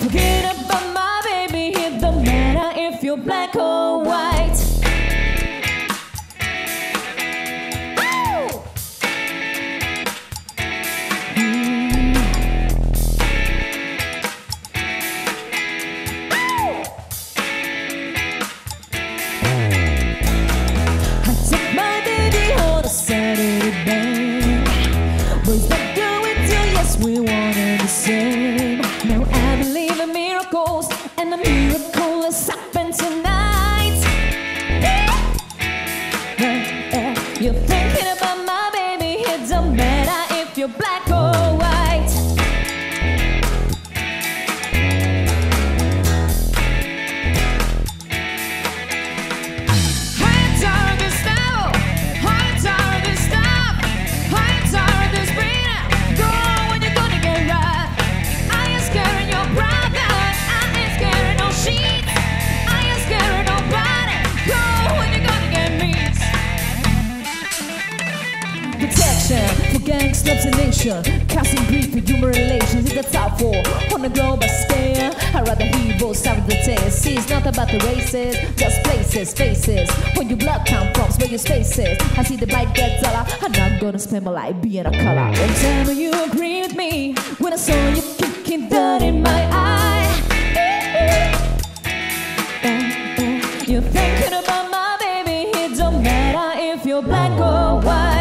Forget about my baby, it don't matter if you're black or white. I took my baby on a Saturday you? Yes, we the same. Now I miracles, and a miracle has happened tonight. Eh, eh, You're thinking about my baby, it don't matter if you're black or white. nightmare for gang slaps nation, casting grief for human relations. It's a top four on the global scale. I rather heroes out of the test. See, it's not about the races, just places, faces. When your blood comes from, where your space is. I see the light gets duller. I'm not gonna spend my life being a color. And tell me you agree with me when I saw you kicking dirt in my eye. You're thinking about my baby. It don't matter if you're black or white.